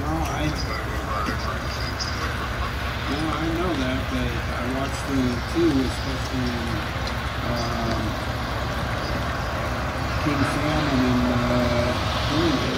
No, I. No, I know that, but I watched the two, especially in um, King Salmon and uh,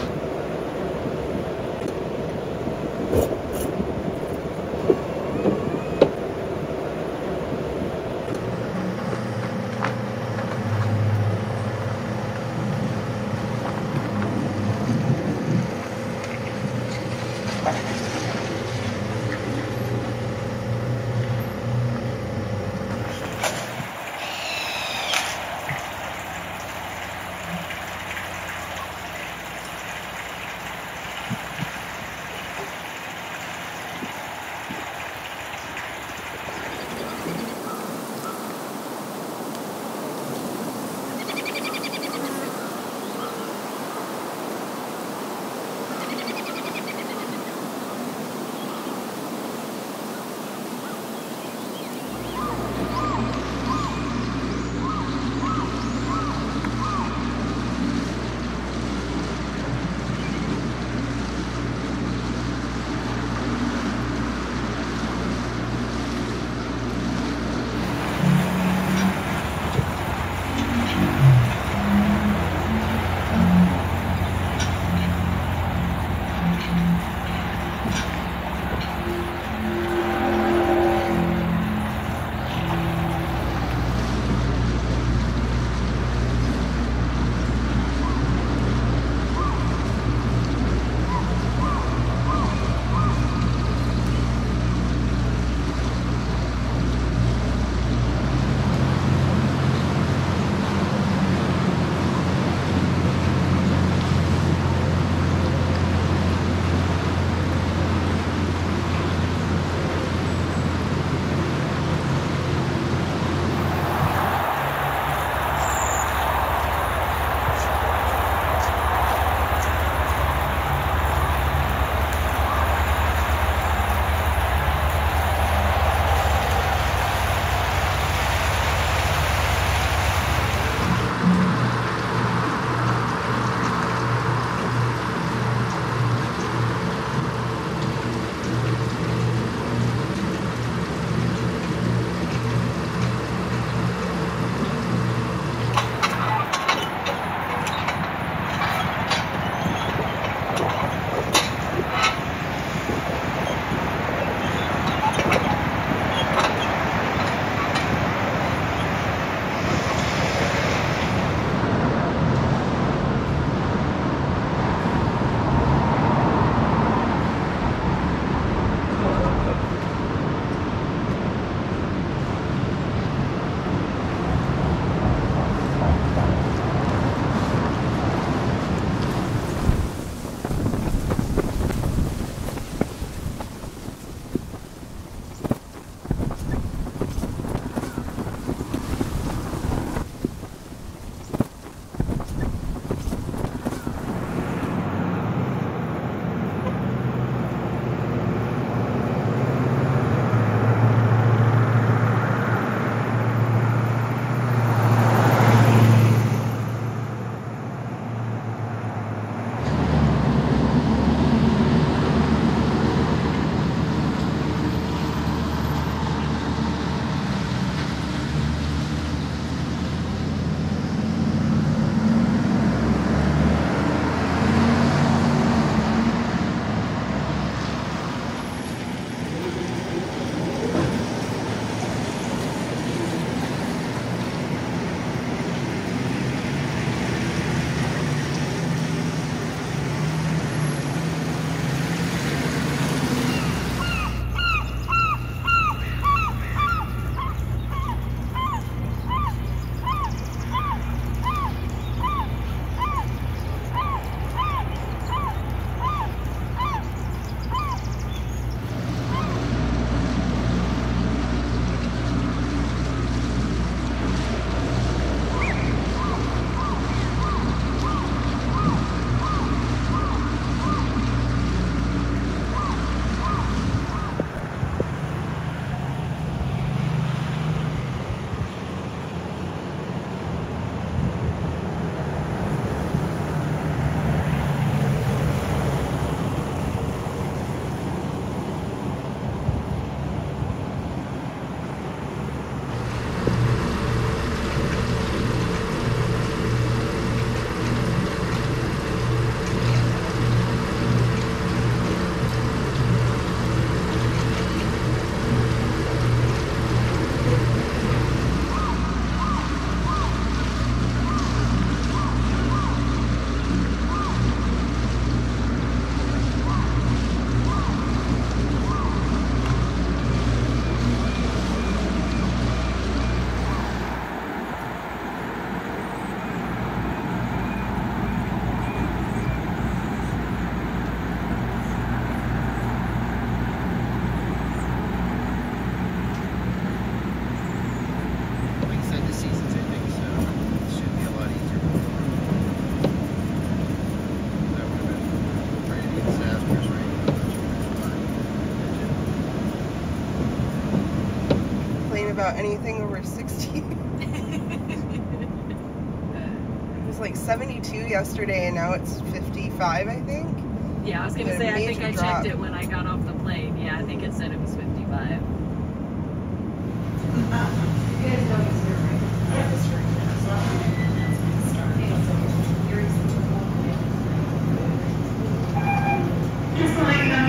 about anything over 60. it was like 72 yesterday and now it's 55, I think. Yeah, I was going to say, I think I drop. checked it when I got off the plane. Yeah, I think it said it was 55. So.